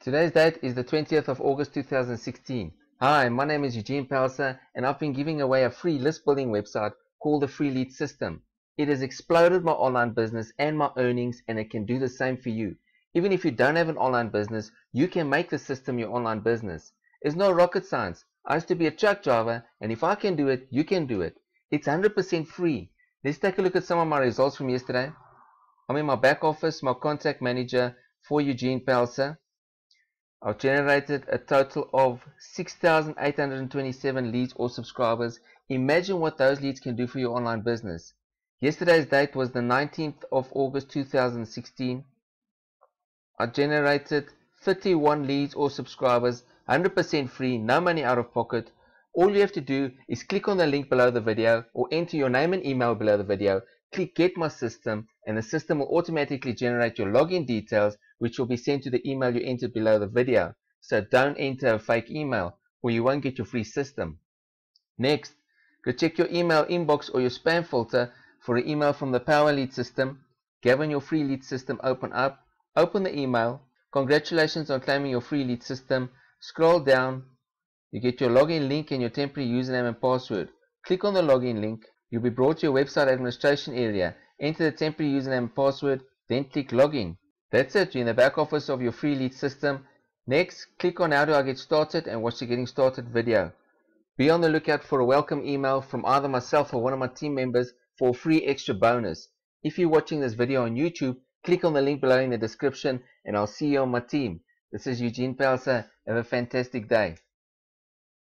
Today's date is the 20th of August 2016. Hi, my name is Eugene Pelser and I've been giving away a free list building website called the Free Lead System. It has exploded my online business and my earnings and it can do the same for you. Even if you don't have an online business, you can make the system your online business. It's no rocket science. I used to be a truck driver and if I can do it, you can do it. It's 100% free. Let's take a look at some of my results from yesterday. I'm in my back office, my contact manager for Eugene Pelser. I've generated a total of 6,827 leads or subscribers. Imagine what those leads can do for your online business. Yesterday's date was the 19th of August 2016. I generated 31 leads or subscribers, 100% free, no money out of pocket. All you have to do is click on the link below the video or enter your name and email below the video click get my system and the system will automatically generate your login details which will be sent to the email you entered below the video. So don't enter a fake email or you won't get your free system. Next, go check your email inbox or your spam filter for an email from the Power Lead system. Given your free lead system open up, open the email. Congratulations on claiming your free lead system. Scroll down, you get your login link and your temporary username and password. Click on the login link, You'll be brought to your website administration area. Enter the temporary username and password, then click login. That's it, you're in the back office of your free lead system. Next, click on how do I get started and watch the getting started video. Be on the lookout for a welcome email from either myself or one of my team members for a free extra bonus. If you're watching this video on YouTube, click on the link below in the description and I'll see you on my team. This is Eugene Pelser. Have a fantastic day.